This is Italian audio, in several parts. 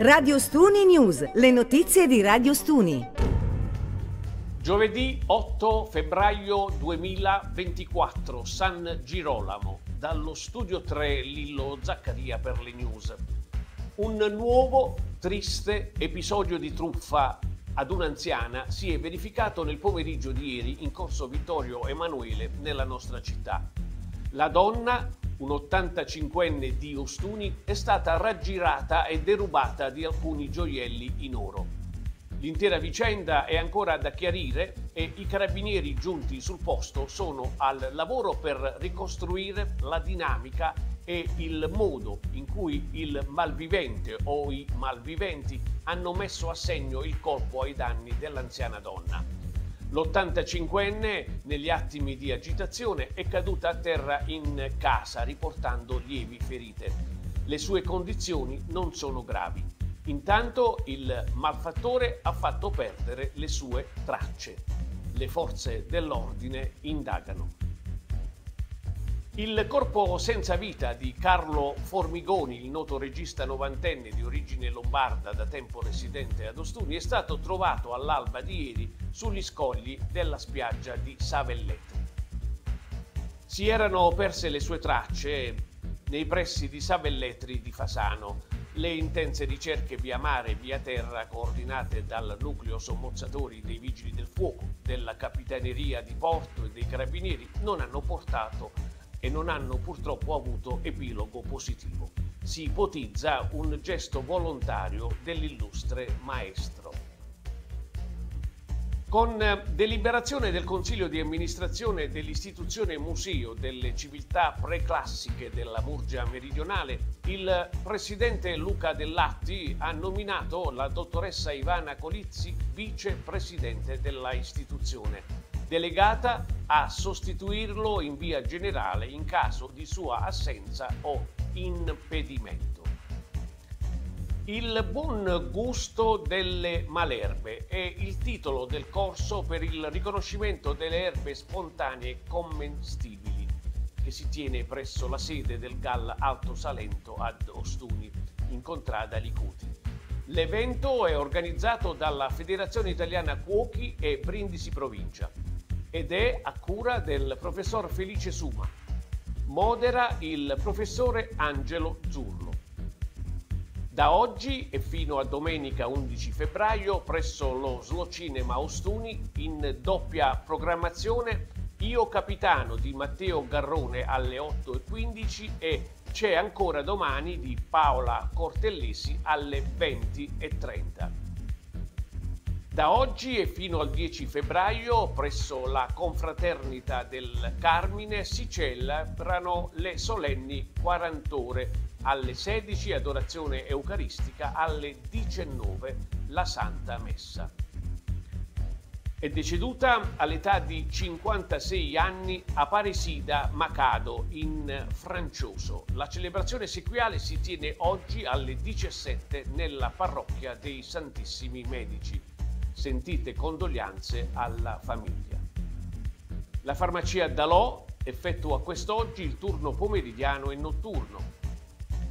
Radio Stuni News, le notizie di Radio Stuni. Giovedì 8 febbraio 2024, San Girolamo, dallo studio 3 Lillo Zaccaria per le news. Un nuovo triste episodio di truffa ad un'anziana si è verificato nel pomeriggio di ieri in corso Vittorio Emanuele nella nostra città. La donna un 85enne di Ostuni, è stata raggirata e derubata di alcuni gioielli in oro. L'intera vicenda è ancora da chiarire e i carabinieri giunti sul posto sono al lavoro per ricostruire la dinamica e il modo in cui il malvivente o i malviventi hanno messo a segno il colpo ai danni dell'anziana donna. L'85enne, negli attimi di agitazione, è caduta a terra in casa riportando lievi ferite. Le sue condizioni non sono gravi. Intanto il malfattore ha fatto perdere le sue tracce. Le forze dell'ordine indagano. Il corpo senza vita di Carlo Formigoni, il noto regista novantenne di origine lombarda da tempo residente ad Ostuni, è stato trovato all'alba di ieri sugli scogli della spiaggia di Savelletri. Si erano perse le sue tracce nei pressi di Savelletri di Fasano. Le intense ricerche via mare e via terra, coordinate dal nucleo sommozzatori dei Vigili del Fuoco, della Capitaneria di Porto e dei Carabinieri, non hanno portato e non hanno purtroppo avuto epilogo positivo. Si ipotizza un gesto volontario dell'illustre maestro. Con deliberazione del Consiglio di amministrazione dell'istituzione Museo delle Civiltà Preclassiche della Murgia Meridionale, il presidente Luca Dellatti ha nominato la dottoressa Ivana Colizzi vicepresidente della istituzione delegata a sostituirlo in via generale in caso di sua assenza o impedimento. Il buon gusto delle malerbe è il titolo del corso per il riconoscimento delle erbe spontanee commestibili che si tiene presso la sede del GAL Alto Salento ad Ostuni, in contrada Licuti. L'evento è organizzato dalla Federazione Italiana Cuochi e Brindisi Provincia ed è a cura del professor Felice Suma. Modera il professore Angelo Zurlo. Da oggi e fino a domenica 11 febbraio presso lo Slo Cinema Ostuni in doppia programmazione Io Capitano di Matteo Garrone alle 8.15 e C'è ancora domani di Paola Cortellesi alle 20.30. Da oggi e fino al 10 febbraio presso la confraternita del Carmine si celebrano le solenni 40 ore alle 16 adorazione eucaristica, alle 19 la Santa Messa. È deceduta all'età di 56 anni Aparecida Macado in Francioso. La celebrazione sequiale si tiene oggi alle 17 nella parrocchia dei Santissimi Medici sentite condoglianze alla famiglia. La farmacia Dalò effettua quest'oggi il turno pomeridiano e notturno.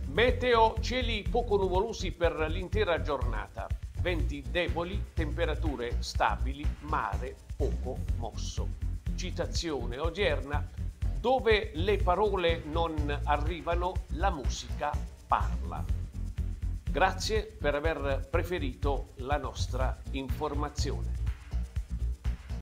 Meteo, cieli poco nuvolosi per l'intera giornata, venti deboli, temperature stabili, mare poco mosso. Citazione odierna, dove le parole non arrivano, la musica parla. Grazie per aver preferito la nostra informazione.